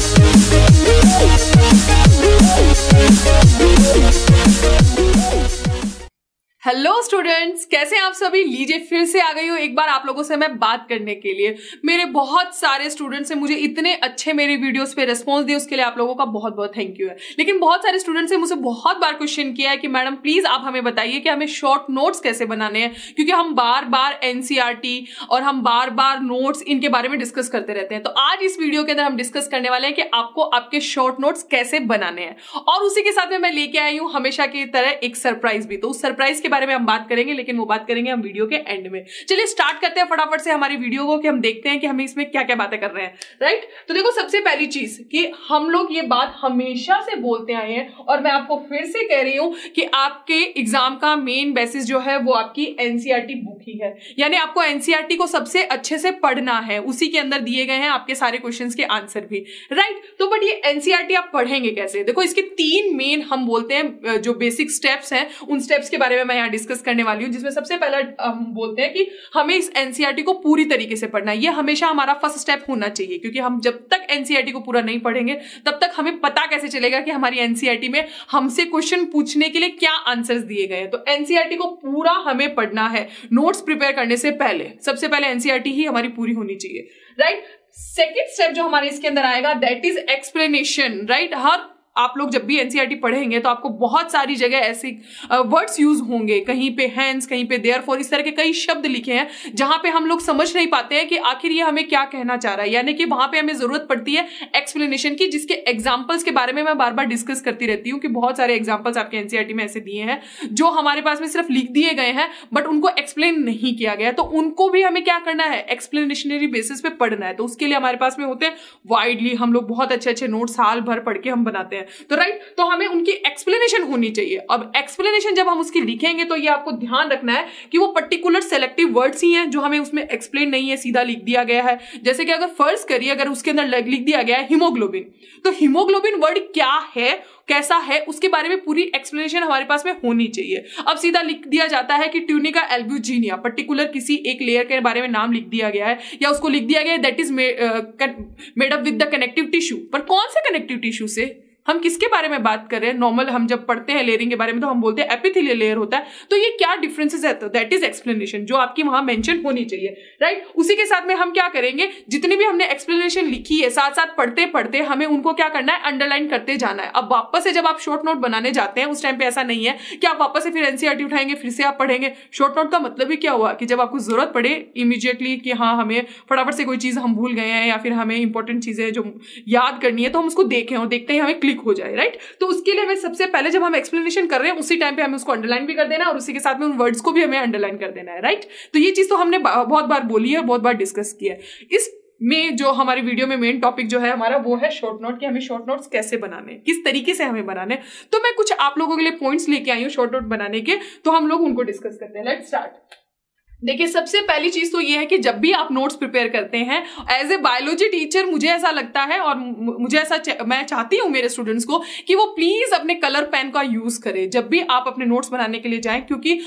Thank hello students कैसे हैं आप सभी? लीजिए फिर से आ गई हूँ एक बार आप लोगों से मैं बात करने के लिए। मेरे बहुत सारे स्टूडेंट्स ने मुझे इतने अच्छे मेरे वीडियोस पे रिस्पॉन्स दिए, उसके लिए आप लोगों का बहुत बहुत थैंक यू है। लेकिन बहुत सारे स्टूडेंट्स ने मुझे बहुत बार क्वेश्चन किया है कि, मैडम प्लीज़ आप हमें बताइए कि हमें शॉर्ट नोट्स कैसे बनाने हैं? क्योंकि हम बार बार एनसीआरटी और हम बार बार नोट्स इनके बारे में डिस्कस करते रहते हैं। तो आज इस वीडियो के अंदर हम डिस्कस करने वाले हैं कि आपको आपके शॉर्ट नोट्स कैसे बनाने हैं। और उसी के साथ में मैं लेके आई हूँ हमेशा की तरह एक सरप्राइज़ भी। तो उस सरप्राइज़ के बारे में हम बात करेंगे, लेकिन वो बात करेंगे हम वीडियो के एंड में। चलिए स्टार्ट करते हैं फटाफट से हमारी वीडियो को कि हम देखते हैं कि हम इसमें क्या क्या बातें कर रहे हैं राइट तो देखो सबसे पहली चीज़ कि हम लोग ये बात हमेशा से बोलते आए हैं, और मैं आपको फिर से कह रही हूँ कि आपके एग्ज़ाम का मेन बेसिस जो है वो आपकी एनसीआरटी बुक ही है। यानी आपको एनसीआरटी को सबसे अच्छे से पढ़ना है, उसी के अंदर दिए गए हैं आपके सारे क्वेश्चन के आंसर भी राइट तो बट ये एनसीआरटी आप पढ़ेंगे कैसे? देखो इसके तीन मेन हम बोलते हैं जो बेसिक स्टेप्स हैं, उन स्टेप्स के बारे में मैं यहाँ डिस्कस करने वाली हूँ, जिसमें सबसे पहला हम बोलते हैं कि हमें इस एनसीआरटी को पूरी तरीके से पढ़ना है। ये हमेशा हमारा फ़र्स्ट स्टेप होना चाहिए, क्योंकि हम जब तक एनसीआरटी को पूरा नहीं पढ़ेंगे, तब तक हमें पता कैसे चलेगा कि हमारी एनसीआरटी में हमसे क्वेश्चन पूछने के लिए क्या आंसर्स दिए गए हैं। तो एनसीआरटी को पूरा हमें पढ़ना है नोट्स प्रिपेयर करने से पहले। सबसे पहले एनसीआरटी ही हमारी पूरी होनी चाहिए। राइट सेकेंड स्टेप जो हमारे इसके अंदर आएगा दैट इज़ एक्सप्लेनेशन राइट हर आप लोग जब भी एनसीआरटी e पढ़ेंगे तो आपको बहुत सारी जगह ऐसे वर्ड्स यूज़ होंगे। कहीं पे हैंड्स कहीं पे देयर फॉर इस तरह के कई शब्द लिखे हैं, जहाँ पे हम लोग समझ नहीं पाते हैं कि आखिर ये हमें क्या कहना चाह रहा है। यानी कि वहाँ पे हमें ज़रूरत पड़ती है एक्सप्लेनेशन की, जिसके एग्जाम्पल्स के बारे में मैं बार बार डिस्कस करती रहती हूँ कि बहुत सारे एग्जाम्पल्स आपके एनसीआरटी e में ऐसे दिए हैं, जो हमारे पास में सिर्फ़ लिख दिए गए हैं बट उनको एक्सप्लेन नहीं किया गया तो उनको भी हमें क्या करना है? एक्सप्लेनेशनरी बेसिस पे पढ़ना है। तो उसके लिए हमारे पास में होते हैं वाइडली हम लोग बहुत अच्छे अच्छे नोट साल भर पढ़ के हम बनाते हैं। तो राइट तो हमें उनकी एक्सप्लेनेशन होनी चाहिए। अब एक्सप्लेनेशन जब हम उसकी लिखेंगे तो ये आपको ध्यान रखना है कि वो पर्टिकुलर सेलेक्टिव वर्ड्स ही हैं, जो हमें उसमें एक्सप्लेन नहीं है, सीधा लिख दिया गया है। जैसे कि अगर फ़र्ज़ करिए, अगर उसके अंदर लिख दिया गया है हिमोग्लोबिन तो हिमोग्लोबिन वर्ड क्या है, कैसा है, उसके बारे में पूरी एक्सप्लेनेशन हमारे पास में होनी चाहिए। अब सीधा लिख दिया जाता है कि ट्यूनिका एल्ब्यूजीनिया पर्टिकुलर किसी एक लेयर के बारे में नाम लिख दिया गया है, या उसको लिख दिया गया है that is made up with the connective tissue पर कौन से कनेक्टिव टिश्यू से? हम किसके बारे में बात कर रहे हैं? नॉर्मल हम जब पढ़ते हैं लेयरिंग के बारे में तो हम बोलते हैं एपिथिलियल लेयर होता है। तो ये क्या डिफरेंसेस है? दैट इज़ एक्सप्लेनेशन जो आपकी वहाँ मेंशन होनी चाहिए राइट right? उसी के साथ में हम क्या करेंगे? जितनी भी हमने एक्सप्लेनेशन लिखी है साथ साथ पढ़ते पढ़ते हमें उनको क्या करना है? अंडरलाइन करते जाना है। अब वापस से जब आप शॉर्ट नोट बनाने जाते हैं, उस टाइम पे ऐसा नहीं है कि आप वापस से फिर एनसीआरटी उठाएँगे, फिर से आप पढ़ेंगे। शॉर्ट नोट का मतलब ही क्या हुआ? कि जब आपको ज़रूरत पड़े इमीजिएटली कि हाँ हमें फटाफट से कोई चीज़ हम भूल गए हैं या फिर हमें इंपॉर्टेंट चीज़ें जो याद करनी है तो हम उसको देखें और देखते ही हमें क्लिक हो जाए राइट तो उसके लिए हमें सबसे पहले जब हम एक्सप्लेनेशन कर रहे हैं, उसी टाइम पे हमें उसको अंडरलाइन भी कर देना और उसी के साथ में उन वर्ड्स को भी हमें अंडरलाइन कर देना है राइट तो ये चीज़ तो हमने बहुत बार बोली है, बहुत बार डिस्कस किया है। इस में जो हमारी वीडियो में मेन टॉपिक जो है हमारा, वो है शॉर्ट नोट कि हमें शॉर्ट नोट्स कैसे बनाने किस तरीके से हमें बनाने तो मैं कुछ आप लोगों के लिए पॉइंट्स लेके आई हूँ शॉर्ट नोट बनाने के तो हम लोग उनको डिस्कस करते हैं। लेट स्टार्ट देखिए, सबसे पहली चीज़ तो ये है कि जब भी आप नोट्स प्रिपेयर करते हैं एज ए बायोलॉजी टीचर मुझे ऐसा लगता है और मुझे ऐसा मैं चाहती हूँ मेरे स्टूडेंट्स को कि वो प्लीज़ अपने कलर पेन का यूज़ करें, जब भी आप अपने नोट्स बनाने के लिए जाएँ, क्योंकि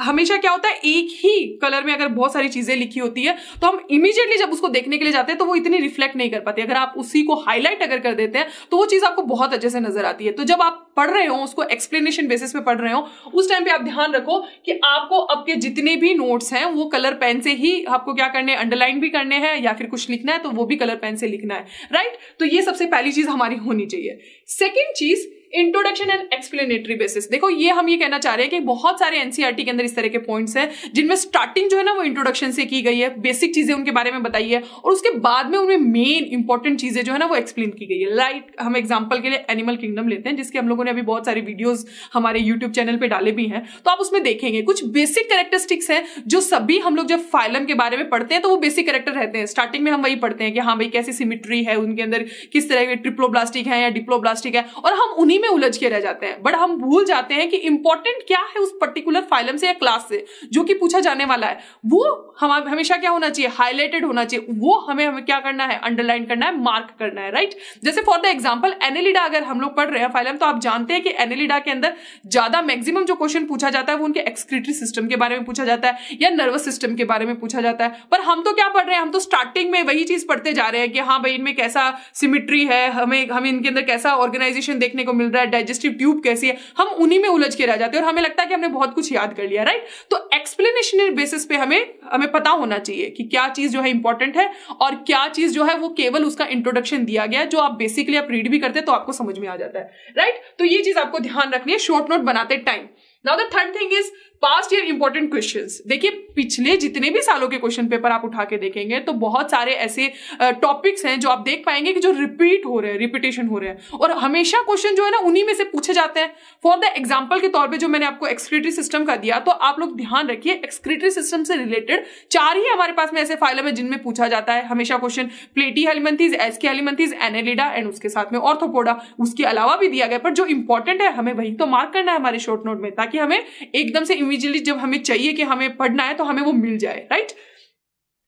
हमेशा क्या होता है, एक ही कलर में अगर बहुत सारी चीज़ें लिखी होती है तो हम इमीजिएटली जब उसको देखने के लिए जाते हैं तो वो इतनी रिफ्लेक्ट नहीं कर पाती। अगर आप उसी को हाईलाइट अगर कर देते हैं तो वो चीज़ आपको बहुत अच्छे से नज़र आती है। तो जब आप पढ़ रहे हो, उसको एक्सप्लेनेशन बेसिस पे पढ़ रहे हो, उस टाइम पे आप ध्यान रखो कि आपको आपके जितने भी नोट्स हैं, वो कलर पेन से ही आपको क्या करने अंडरलाइन भी करने हैं या फिर कुछ लिखना है तो वो भी कलर पेन से लिखना है राइट तो ये सबसे पहली चीज़ हमारी होनी चाहिए। सेकेंड चीज़ इंट्रोडक्शन एंड एक्सप्लेनेटरी बेसिस देखो, ये हम ये कहना चाह रहे हैं कि बहुत सारे एनसीआरटी e के अंदर इस तरह के पॉइंट्स हैं, जिनमें स्टार्टिंग जो है ना वो इंट्रोडक्शन से की गई है बेसिक चीज़ें उनके बारे में बताई है और उसके बाद में उनमें मेन इंपॉर्टेंट चीज़ें जो है ना वो एक्सप्लेन की गई है। लाइक हम एग्ज़ाम्पल के लिए एनिमल किंगडम लेते हैं, जिसके हम लोगों ने अभी बहुत सारी वीडियोज़ हमारे यूट्यूब चैनल पर डाले भी हैं। तो आप उसमें देखेंगे, कुछ बेसिक करेक्टरिस्टिक्स हैं जो सभी हम लोग जब फाइलम के बारे में पढ़ते हैं तो वो बेसिक करेक्टर रहते हैं। स्टार्टिंग में हम वही पढ़ते हैं कि हाँ भाई, कैसी सिमिट्री है उनके अंदर, किस तरह के ट्रिप्लोब्लास्टिक है या डिप्लोब्लास्टिक है, और हम उन्हीं में उलझ के रह जाते हैं। बट हम भूल जाते हैं कि इंपॉर्टेंट क्या है उस पर्टिकुलर फाइलम से या क्लास से, जो कि पूछा जाने वाला है। वो हम हमेशा क्या होना चाहिए? हाईलाइटेड होना चाहिए। वो हमें हमें क्या करना है? अंडरलाइन करना है मार्क करना है राइट जैसे फॉर द एग्ज़ाम्पल एनेलिडा अगर हम लोग पढ़ रहे हैं फाइलम तो आप जानते हैं कि एनेलिडा के अंदर ज़्यादा मैक्सिमम जो क्वेश्चन पूछा जाता है, वो उनके एक्सक्रीटरी सिस्टम के बारे में पूछा जाता है या नर्वस सिस्टम के बारे में पूछा जाता है। पर हम तो क्या पढ़ रहे हैं? हम तो स्टार्टिंग में वही चीज़ पढ़ते जा रहे हैं कि हाँ भाई इनमें कैसा सिमिट्री है? हमें हमें इनके अंदर कैसा ऑर्गेनाइजेशन देखने को मिल रहा है डाइजेस्टिव ट्यूब कैसी है, हम उन्हीं में उलझ के रह जाते हैं और हमें लगता है कि हमने बहुत कुछ याद कर लिया राइट तो एक्सप्लेनेशन बेसिस पे हमें हमें पता होना चाहिए कि क्या चीज़ जो है इंपॉर्टेंट है और क्या चीज़ जो है वो केवल उसका इंट्रोडक्शन दिया गया जो आप बेसिकली आप रीड भी करते हैं तो आपको समझ में आ जाता है राइट तो ये चीज़ आपको ध्यान रखनी है शॉर्ट नोट बनाते time now the third thing is past year important question देखिए, पिछले जितने भी सालों के क्वेश्चन पेपर आप उठा के देखेंगे तो बहुत सारे ऐसे टॉपिक्स हैं जो आप देख पाएँगे कि जो रिपीट हो रहे हैं रिपीटेशन हो रहे हैं। और हमेशा क्वेश्चन जो है ना, उन्हीं में से पूछे जाते हैं। फॉर द एग्ज़ाम्पल के तौर पर जो मैंने आपको एक्सक्रीटरी सिस्टम का दिया तो आप लोग ध्यान रखिए एक्सक्रीटरी सिस्टम से रिलेटेड चार ही हमारे पास में ऐसे फाइलम है जिनमें पूछा जाता है। हमेशा क्वेश्चन प्लेटी हेलिमेंथीज एस के हेलिमेंथीज एनेलिडा एंड उसके साथ में ऑर्थोपोडा उसके अलावा भी दिया गया, पर जो इंपॉर्टेंट है, हमें वही तो मार्क करना है हमारे शॉर्ट नोट में, ताकि हमें एकदम से इमीजिएटली जब हमें चाहिए कि हमें पढ़ना है तो हमें वो मिल जाए राइट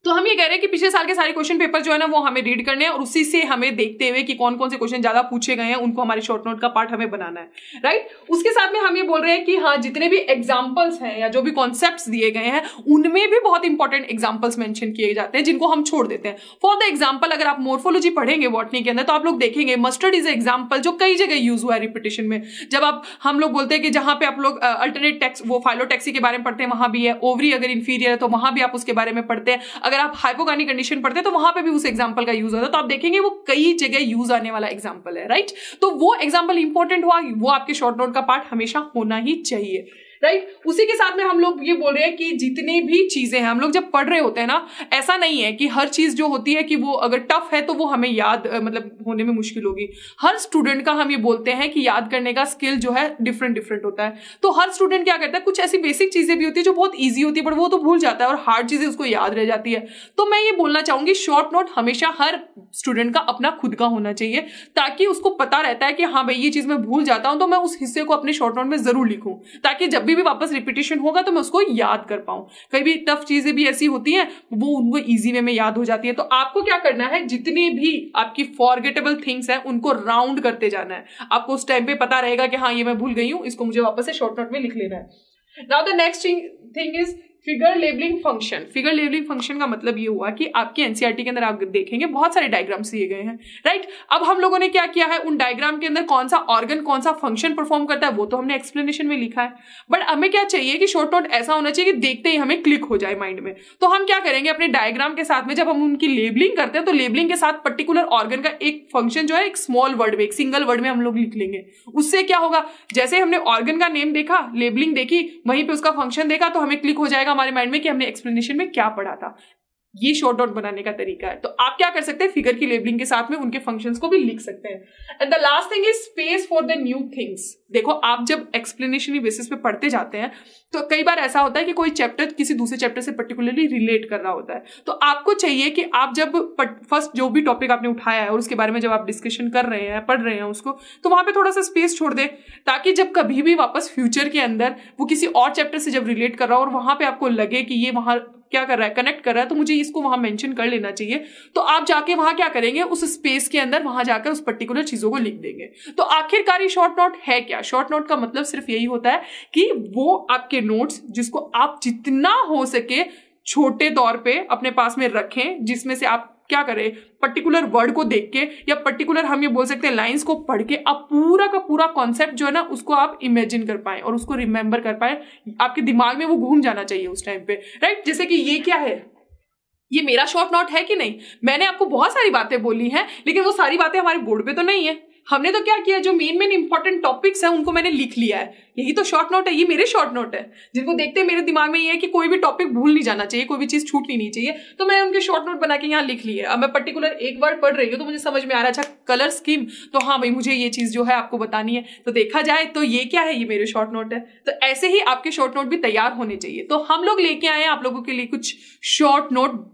तो हम ये कह रहे हैं कि पिछले साल के सारे क्वेश्चन पेपर जो है ना, वो हमें रीड करने हैं और उसी से हमें देखते हुए कि कौन कौन से क्वेश्चन ज़्यादा पूछे गए हैं, उनको हमारे शॉर्ट नोट का पार्ट हमें बनाना है राइट उसके साथ में हम ये बोल रहे हैं कि हाँ जितने भी एग्जाम्पल्स हैं या जो भी कॉन्सेप्ट दिए गए हैं, उनमें भी बहुत इंपॉर्टेंट एग्जाम्पल्स मैंशन किए जाते हैं, जिनको हम छोड़ देते हैं। फॉर द एग्ज़ाम्पल अगर आप मोर्फोलॉजी पढ़ेंगे बॉटनी के अंदर तो आप लोग देखेंगे मस्टर्ड इज़ एग्ज़ाम्पल जो कई जगह यूज़ हुआ है रिपीटेशन में। जब आप, हम लोग बोलते हैं कि जहाँ पे आप लोग अल्टरनेट टैक्स वो फाइलोटैक्सी के बारे में पढ़ते हैं, वहाँ भी है ओवरी अगर इंफीरियर है तो वहाँ भी आप उसके बारे में पढ़ते हैं। अगर आप हाइपोगानिक कंडीशन पढ़ते हैं तो वहाँ पे भी उस एग्ज़ाम्पल का यूज़ होता है। तो आप देखेंगे वो कई जगह यूज़ आने वाला एग्ज़ाम्पल है राइट तो वो एग्ज़ाम्पल इंपॉर्टेंट हुआ, वो आपके शॉर्ट नोट का पार्ट हमेशा होना ही चाहिए। राइट उसी के साथ में हम लोग ये बोल रहे हैं कि जितनी भी चीज़ें हैं, हम लोग जब पढ़ रहे होते हैं ना, ऐसा नहीं है कि हर चीज़ जो होती है कि वो अगर टफ है तो वो हमें याद मतलब होने में मुश्किल होगी। हर स्टूडेंट का हम ये बोलते हैं कि याद करने का स्किल जो है डिफरेंट डिफरेंट होता है। तो हर स्टूडेंट क्या करता है, कुछ ऐसी बेसिक चीज़ें भी होती है जो बहुत ईजी होती है बट वो तो भूल जाता है और हार्ड चीज़ें उसको याद रह जाती है। तो मैं ये बोलना चाहूँगी शॉर्ट नोट हमेशा हर स्टूडेंट का अपना खुद का होना चाहिए, ताकि उसको पता रहता है कि हाँ भाई, ये चीज़ मैं भूल जाता हूँ तो मैं उस हिस्से को अपने शॉर्ट नोट में ज़रूर लिखूं, ताकि जब भी, भी वापस रिपीटेशन होगा तो मैं उसको याद कर पाऊँ। कई भी टफ चीज़ें भी ऐसी होती हैं वो उनको ईजी वे में याद हो जाती है। तो आपको क्या करना है जितनी भी आपकी फॉरगेटेबल थिंग्स हैं उनको राउंड करते जाना है। आपको उस टाइम पे पता रहेगा कि हाँ ये मैं भूल गई हूँ इसको मुझे वापस से शॉर्ट नोट में लिख लेना है। Now the next thing is figure labelling function. Figure labelling function का मतलब ये हुआ कि आपके एनसीआरटी के अंदर आप देखेंगे, बहुत सारे डायग्राम्स दिए गए हैं राइट अब हम लोगों ने क्या किया है? उन डायग्राम के अंदर कौन सा ऑर्गन कौन सा फ़ंक्शन परफॉर्म करता है, वो तो हमने एक्सप्लेनेशन में लिखा है। बट हमें क्या चाहिए कि शॉर्ट नोट ऐसा होना चाहिए कि देखते ही हमें क्लिक हो जाए माइंड में। तो हम क्या करेंगे अपने डायग्राम के साथ में, जब हम उनकी लेबलिंग करते हैं तो लेबलिंग के साथ पर्टिकुलर ऑर्गन का एक फ़ंक्शन जो है, एक स्मॉल वर्ड में, एक सिंगल वर्ड में हम लोग लिख लेंगे। उससे क्या होगा? जैसे हमने ऑर्गन का नेम देखा लेबलिंग देखी, वहीं पर उसका फ़ंक्शन देखा तो हमें क्लिक हो जाएगा हमारे माइंड में कि हमने एक्सप्लेनेशन में क्या पढ़ा था। ये शॉर्ट आउट बनाने का तरीका है। तो आप क्या कर सकते हैं? फिगर की लेबलिंग के साथ में उनके फ़ंक्शंस को भी लिख सकते हैं। And the last thing is space for the new things देखो, आप जब एक्सप्लेनेशन बेसिस पे पढ़ते जाते हैं तो कई बार ऐसा होता है कि कोई चैप्टर किसी दूसरे चैप्टर से पर्टिकुलरली रिलेट कर रहा होता है। तो आपको चाहिए कि आप जब फ़र्स्ट जो भी टॉपिक आपने उठाया है और उसके बारे में जब आप डिस्कशन कर रहे हैं, पढ़ रहे हैं उसको तो वहाँ पे थोड़ा सा स्पेस छोड़ दे, ताकि जब कभी भी वापस फ्यूचर के अंदर वो किसी और चैप्टर से जब रिलेट कर रहा हो और वहाँ पर आपको लगे कि ये वहाँ क्या कर रहा है कनेक्ट कर रहा है तो मुझे इसको वहाँ मेंशन कर लेना चाहिए। तो आप जाके वहाँ क्या करेंगे, उस स्पेस के अंदर वहाँ जाकर उस पर्टिकुलर चीज़ों को लिख देंगे। तो आखिरकार ये शॉर्ट नोट है क्या? शॉर्ट नोट का मतलब सिर्फ़ यही होता है कि वो आपके नोट्स जिसको आप जितना हो सके छोटे तौर पे अपने पास में रखें, जिसमें से आप क्या करें? पर्टिकुलर वर्ड को देख के या पर्टिकुलर हम ये बोल सकते हैं लाइंस को पढ़ के आप पूरा का पूरा कॉन्सेप्ट जो है ना, उसको आप इमेजिन कर पाए और उसको रिमेंबर कर पाए। आपके दिमाग में वो घूम जाना चाहिए उस टाइम पे। राइट जैसे कि ये क्या है? ये मेरा शॉर्ट नोट है कि नहीं? मैंने आपको बहुत सारी बातें बोली हैं, लेकिन वो सारी बातें हमारे बोर्ड पे तो नहीं है। हमने तो क्या किया, जो मेन मेन इंपॉर्टेंट टॉपिक्स हैं, उनको मैंने लिख लिया है। यही तो शॉर्ट नोट है, ये मेरे शॉर्ट नोट है। जिनको देखते मेरे दिमाग में ये है कि कोई भी टॉपिक भूल नहीं जाना चाहिए, कोई भी चीज़ छूटनी नहीं चाहिए तो मैं उनके शॉर्ट नोट बना के यहाँ लिख ली है। अब मैं पर्टिकुलर एक वर्ड पढ़ रही हूँ तो मुझे समझ में आ रहा है अच्छा कलर स्कीम तो हाँ भाई, मुझे ये चीज़ जो है आपको बतानी है। तो देखा जाए तो ये क्या है, ये मेरे शॉर्ट नोट है। तो ऐसे ही आपके शॉर्ट नोट भी तैयार होने चाहिए। तो हम लोग लेके आए आप लोगों के लिए कुछ शॉर्ट नोट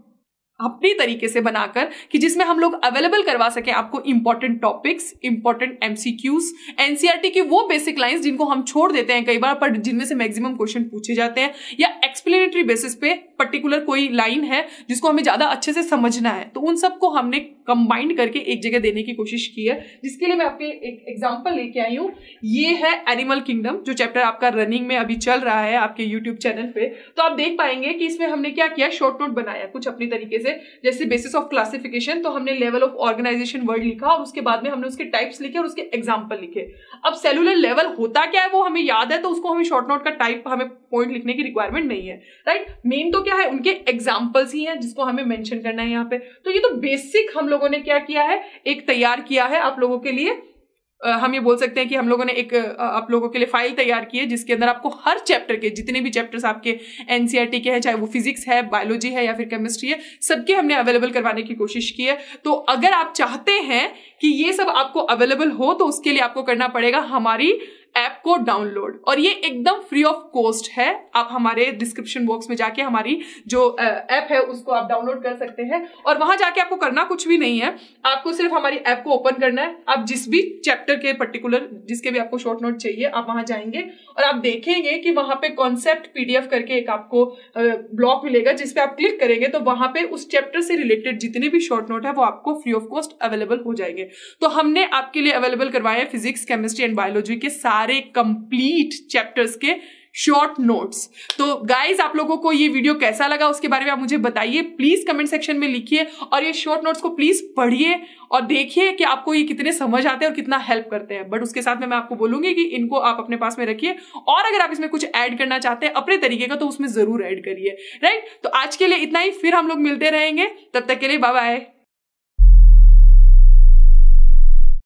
अपनी तरीके से बनाकर कि जिसमें हम लोग अवेलेबल करवा सके आपको important topics important MCQs NCERT की वो बेसिक लाइंस जिनको हम छोड़ देते हैं कई बार, पर जिनमें से मैक्सिमम क्वेश्चन पूछे जाते हैं, या एक्सप्लेनेटरी बेसिस पे पर्टिकुलर कोई लाइन है जिसको हमें ज़्यादा अच्छे से समझना है तो उन सबको हमने कंबाइंड करके एक जगह देने की कोशिश की है। जिसके लिए मैं आपके एक एग्ज़ाम्पल लेके आई हूँ। ये है एनिमल किंगडम जो चैप्टर आपका रनिंग में अभी चल रहा है आपके यूट्यूब चैनल पे। तो आप देख पाएँगे कि इसमें हमने क्या किया? शॉर्ट नोट बनाया कुछ अपने तरीके से, जैसे बेसिस ऑफ़ क्लासिफिकेशन तो हमने लेवल ऑफ़ ऑर्गेनाइजेशन वर्ड लिखा और उसके बाद में हमने उसके टाइप्स लिखे और उसके एग्ज़ाम्पल लिखे। अब सेलुलर लेवल होता क्या है वो हमें याद है तो उसको हमें शॉर्ट नोट का टाइप हमें पॉइंट लिखने की रिक्वायरमेंट नहीं है राइट मेन तो क्या है, उनके एग्जाम्पल्स ही हैं जिसको हमें मेंशन करना है यहाँ पे। तो ये तो बेसिक हम लोगों ने क्या किया है? एक तैयार किया है आप लोगों के लिए। हम ये बोल सकते हैं कि हम लोगों ने एक आप लोगों के लिए फ़ाइल तैयार की है जिसके अंदर आपको हर चैप्टर के, जितने भी चैप्टर्स आपके एनसीईआरटी के हैं, चाहे वो फिजिक्स है बायोलॉजी है या फिर केमिस्ट्री है, सबके हमने अवेलेबल करवाने की कोशिश की है। तो अगर आप चाहते हैं कि ये सब आपको अवेलेबल हो तो उसके लिए आपको करना पड़ेगा हमारी ऐप को डाउनलोड। और ये एकदम फ्री ऑफ़ कॉस्ट है। आप हमारे डिस्क्रिप्शन बॉक्स में जाके हमारी जो ऐप है, उसको आप डाउनलोड कर सकते हैं। और वहाँ जाके आपको करना कुछ भी नहीं है। आपको सिर्फ़ हमारी ऐप को ओपन करना है। आप जिस भी चैप्टर के पर्टिकुलर जिसके भी आपको शॉर्ट नोट चाहिए, आप वहाँ जाएँगे। और आप देखेंगे कि वहाँ पे कॉन्सेप्ट पीडीएफ करके एक आपको ब्लॉक मिलेगा जिसपे आप क्लिक करेंगे तो वहाँ पे उस चैप्टर से रिलेटेड जितने भी शॉर्ट नोट है, वो आपको फ्री ऑफ़ कॉस्ट अवेलेबल हो जाएँगे। तो हमने आपके लिए अवेलेबल करवाए फिजिक्स केमिस्ट्री एंड बायोलॉजी के सारे सारे कंप्लीट चैप्टर्स के शॉर्ट नोट्स तो गाइज़ आप लोगों को ये वीडियो कैसा लगा उसके बारे में आप मुझे बताइए. प्लीज़ कमेंट सेक्शन में लिखिए और ये शॉर्ट नोट्स को प्लीज़ पढ़िए और देखिए कि आपको ये कितने समझ आते हैं और कितना हेल्प करते हैं. बट उसके साथ में मैं आपको बोलूँगी कि इनको आप अपने पास में रखिए और अगर आप इसमें कुछ ऐड करना चाहते हैं अपने तरीके का तो उसमें ज़रूर ऐड करिए. राइट तो आज के लिए इतना ही. फिर हम लोग मिलते रहेंगे. तब तक के लिए बाय बाय